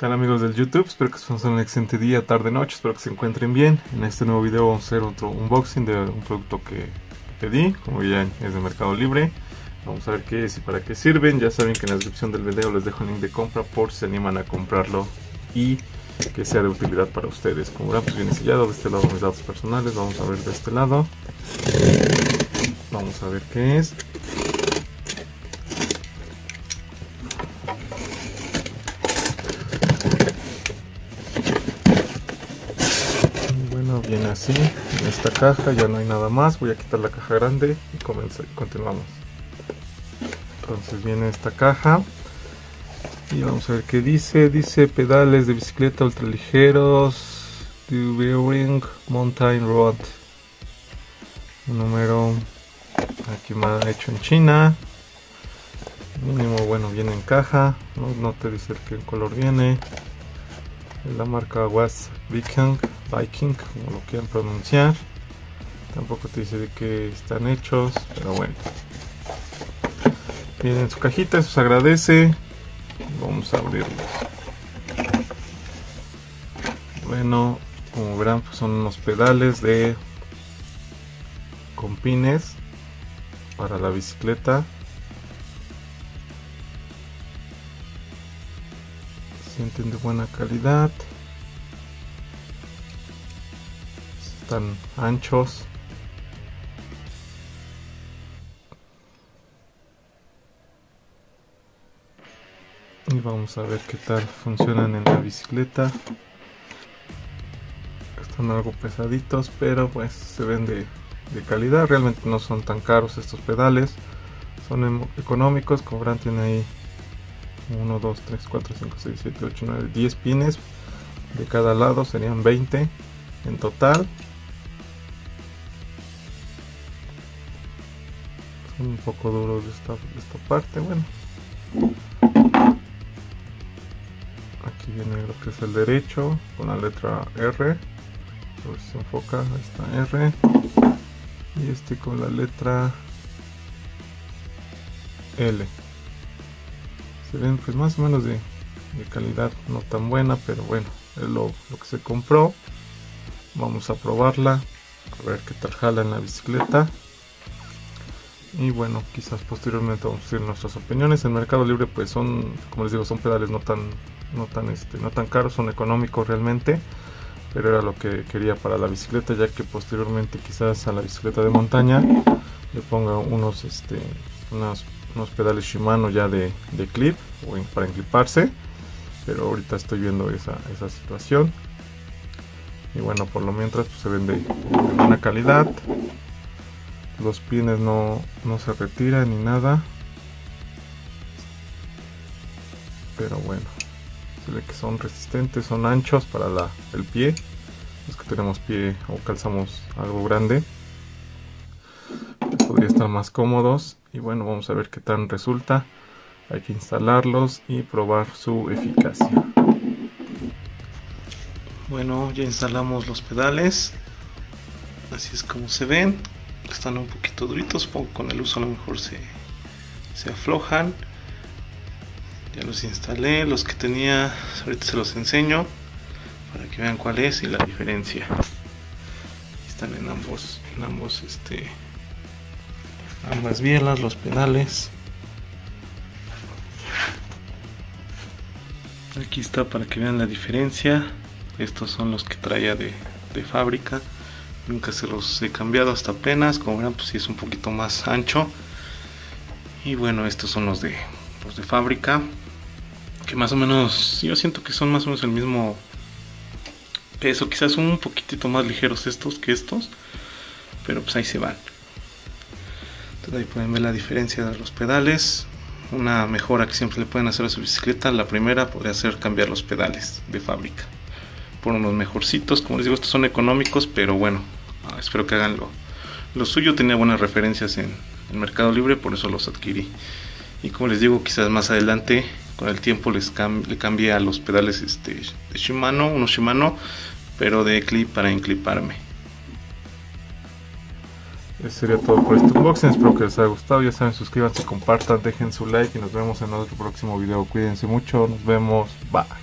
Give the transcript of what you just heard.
tal amigos del YouTube? Espero que pasen un excelente día, tarde, noche, espero que se encuentren bien. En este nuevo video vamos a hacer otro unboxing de un producto que pedí, como ya es de Mercado Libre. Vamos a ver qué es y para qué sirven. Ya saben que en la descripción del video les dejo el link de compra por si se animan a comprarlo y que sea de utilidad para ustedes. Como verán, pues viene sellado de este lado mis datos personales. Vamos a ver de este lado. Vamos a ver qué es. Viene así en esta caja ya no hay nada más voy a quitar la caja grande y continuamos. Entonces viene esta caja y vamos a ver qué dice dice pedales de bicicleta ultraligeros Bearing Mountain Road. Un número aquí más hecho en China. Mínimo bueno viene en caja no, no te dice el color viene la marca Was Viking Viking, como lo quieran pronunciar. Tampoco te dice de qué están hechos, pero bueno. Vienen en su cajita, eso se agradece. Vamos a abrirlos. Bueno, como verán, pues son unos pedales de con pines para la bicicleta. Sienten de buena calidad. tan anchos. Y vamos a ver qué tal funcionan en la bicicleta. Están algo pesaditos, pero pues se ven de, calidad. Realmente no son tan caros estos pedales. Son económicos, cobran tiene ahí 1, 2, 3, 4, 5, 6, 7, 8, 9, 10 pines de cada lado, serían 20 en total. un poco duros de esta, esta parte bueno. Aquí viene lo que es el derecho con la letra R. A ver si se enfoca está R. Y este con la letra L se ven pues más o menos de, calidad no tan buena pero bueno es lo, lo que se compró. Vamos a probarla a ver qué tal jala en la bicicleta. Y bueno quizás posteriormente vamos a decir nuestras opiniones. En Mercado Libre pues son como les digo son pedales no tan no tan este no tan caros son económicos realmente pero era lo que quería para la bicicleta ya que posteriormente quizás a la bicicleta de montaña le ponga unos este unos, pedales Shimano ya de, clip o para encliparse pero ahorita estoy viendo esa, esa situación. Y bueno por lo mientras pues, se vende de buena calidad. Los pines no, se retiran ni nada. Pero bueno se ve que son resistentes son anchos para la, el pie. Los que tenemos pie o calzamos algo grande podría estar más cómodos. Y bueno vamos a ver qué tan resulta. Hay que instalarlos y probar su eficacia. Bueno ya instalamos los pedales. Así es como se ven. Están un poquito duritos, con el uso a lo mejor se, se aflojan. Ya los instalé, los que tenía, ahorita se los enseño para que vean cuál es y la diferencia. Están en ambos, en ambos, este, ambas bielas, los pedales. Aquí está para que vean la diferencia. Estos son los que traía de, de fábrica. Nunca se los he cambiado hasta apenas. Como verán pues sí es un poquito más ancho. Y bueno estos son los de los de fábrica. Que más o menos yo siento que son más o menos el mismo peso. Quizás un poquitito más ligeros estos que estos. Pero pues ahí se van entonces ahí pueden ver la diferencia de los pedales una mejora que siempre le pueden hacer a su bicicleta la primera podría ser cambiar los pedales de fábrica por unos mejorcitos como les digo estos son económicos pero bueno Ah, espero que hagan lo, suyo. Tenía buenas referencias en el Mercado Libre, por eso los adquirí. Y como les digo, quizás más adelante, con el tiempo, les le cambie a los pedales este, de Shimano, unos Shimano, pero de clip para encliparme. Eso sería todo por este unboxing, espero que les haya gustado, ya saben, suscríbanse, compartan, dejen su like y nos vemos en otro próximo video, cuídense mucho, nos vemos, bye.